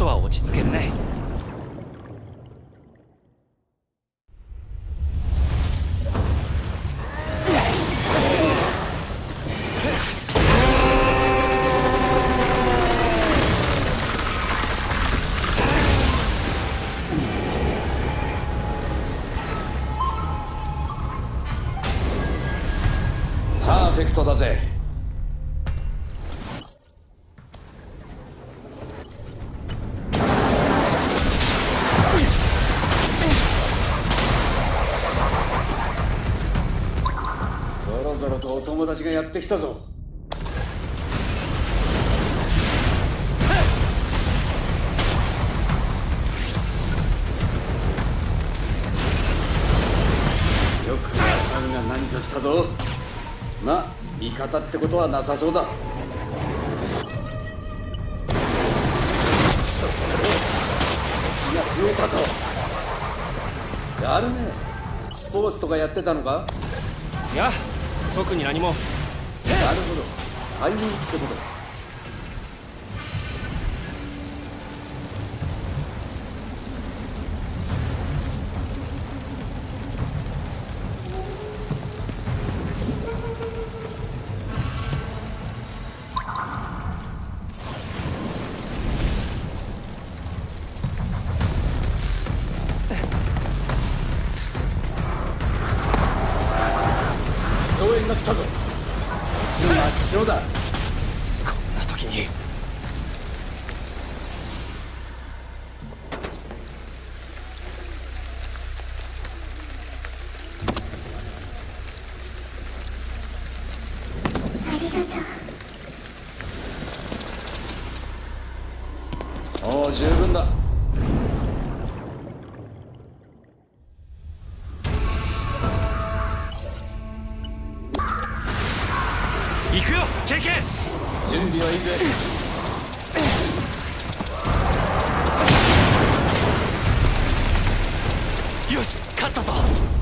パーフェクトだぜろとお友達がやってきたぞ。よくわかるが何か来たぞ。まあ味方ってことはなさそうだ。そ敵が増えたぞ。やるね。スポーツとかやってたのか？いや特に何も。なるほど。催眠ってことだ。が来たぞ。だ。こんな時に。ありがとうおお十分だ行くよ KK 準備はいいぜ。よし勝ったぞ